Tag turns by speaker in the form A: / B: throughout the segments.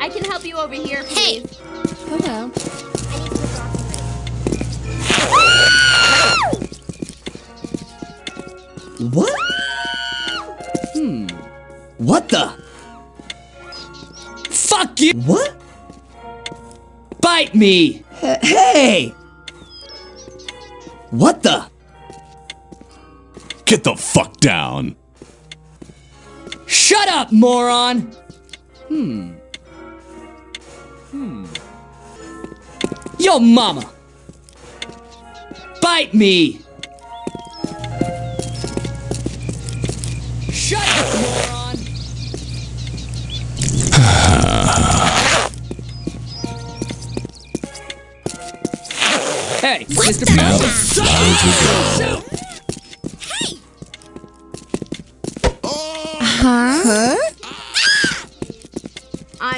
A: I can help you over here,
B: Hey.
A: please.
B: Hello.
C: What? Hmm. What the?
D: Fuck you!
C: What?
D: Bite me!
C: H- hey! What the?
E: Get the fuck down.
D: Shut up, moron!
C: Hmm. Hmm.
D: Yo, mama! Bite me! Shut up, moron! hey, Mr.
E: Now the
D: President.
E: flowers will grow.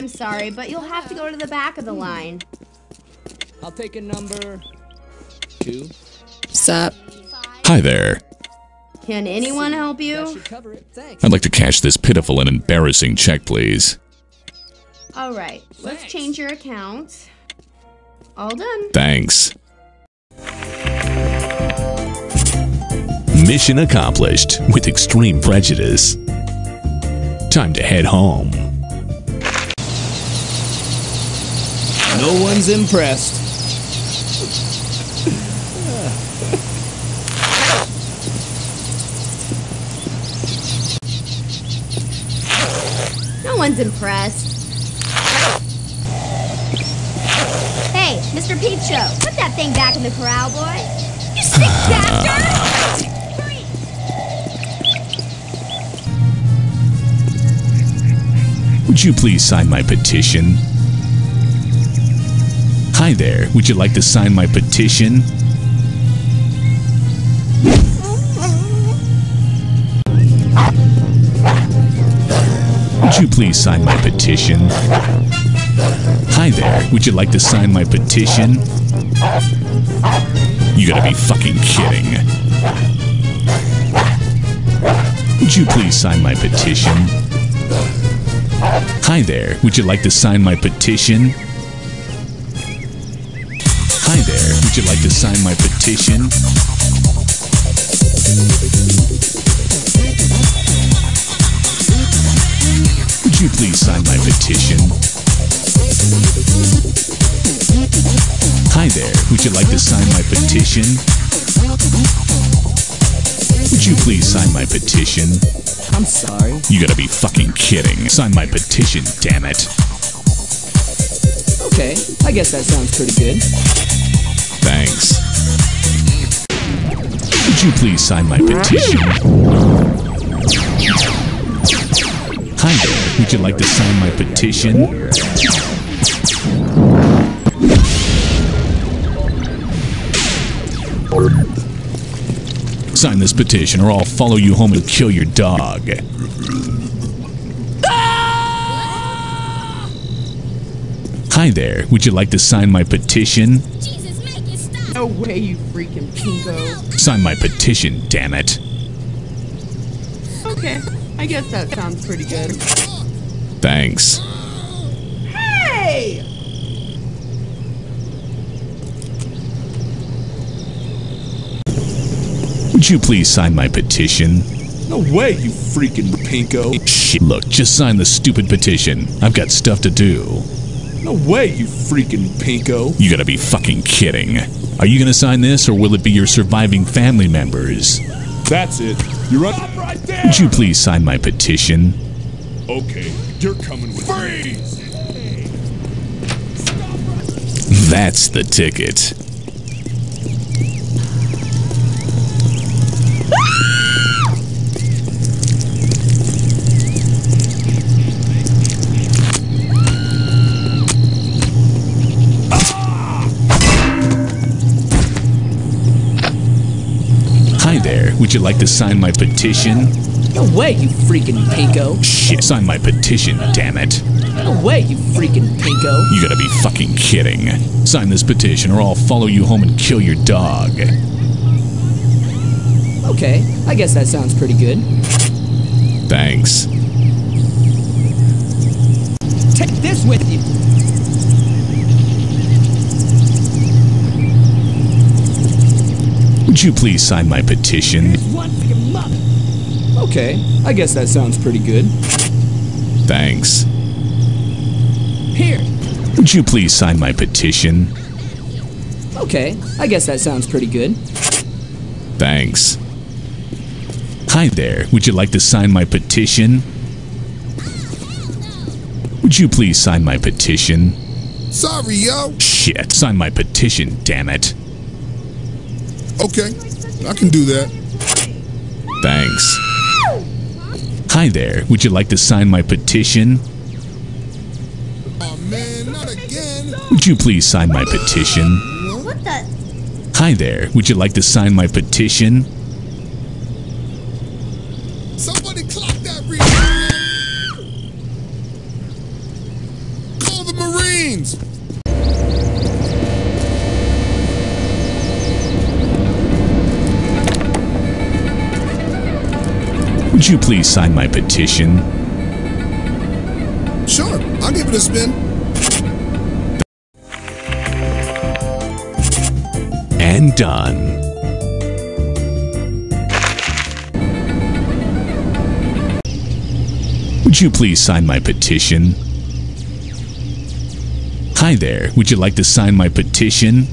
A: I'm sorry, but you'll have to go to the back of the line.
D: I'll take a number two.
B: Sup?
E: Hi there.
A: Can anyone help you?
D: should cover it. Thanks.
E: I'd like to cash this pitiful and embarrassing check, please.
A: All right, let's change your account. All done.
E: Thanks. Mission accomplished with extreme prejudice. Time to head home.
C: No one's impressed.
A: No one's impressed. Hey, Mr. Peep Show, put that thing back in the corral, boy. You sick bastard!
E: Would you please sign my petition? Hi there. Would you like to sign my petition? Would you please sign my petition? Hi there. Would you like to sign my petition? You gotta be fucking kidding. Would you please sign my petition? Hi there. Would you like to sign my petition? Would you like to sign my petition? Would you please sign my petition? Hi there. Would you like to sign my petition? Would you please sign my petition?
D: I'm sorry.
E: You gotta be fucking kidding. Sign my petition, damn it.
D: Okay, I guess that sounds pretty good.
E: Thanks. Would you please sign my petition? Hi there. Would you like to sign my petition? Sign this petition or I'll follow you home and kill your dog. Hi there. Would you like to sign my petition?
F: No way, you freaking pinko.
E: Sign my petition, damn it.
F: Okay, I guess that sounds pretty good.
E: Thanks.
F: Hey!
E: Would you please sign my petition?
G: No way, you freaking pinko.
E: Shit. Look, just sign the stupid petition. I've got stuff to do.
G: No way, you freaking pinko.
E: You gotta be fucking kidding. Are you gonna sign this, or will it be your surviving family members?
G: That's it. You're up right there.
E: Would you please sign my petition?
G: Okay, you're coming with Freeze.
E: That's the ticket. Would you like to sign my petition?
D: No way, you freaking pinko.
E: Shit, sign my petition, damn it.
D: No way, you freaking pinko.
E: You gotta be fucking kidding. Sign this petition or I'll follow you home and kill your dog.
D: Okay, I guess that sounds pretty good.
E: Thanks.
D: Take this with you.
E: Would you please sign my petition?
D: One for your mother. Okay, I guess that sounds pretty good.
E: Thanks.
D: Here.
E: Would you please sign my petition?
D: Okay, I guess that sounds pretty good.
E: Thanks. Hi there. Would you like to sign my petition? Would you please sign my petition?
H: Sorry, yo.
E: Shit, sign my petition, damn it.
H: Okay, I can do that.
E: Thanks. Hi there. Would you like to sign my petition?
H: Oh man, not again.
E: Would you please sign my petition?
A: What the?
E: Hi there. Would you like to sign my petition?
H: Somebody clock that reader. Call the Marines.
E: Would you please sign my petition?
H: Sure, I'll give it a spin.
E: And done. Would you please sign my petition? Hi there. Would you like to sign my petition?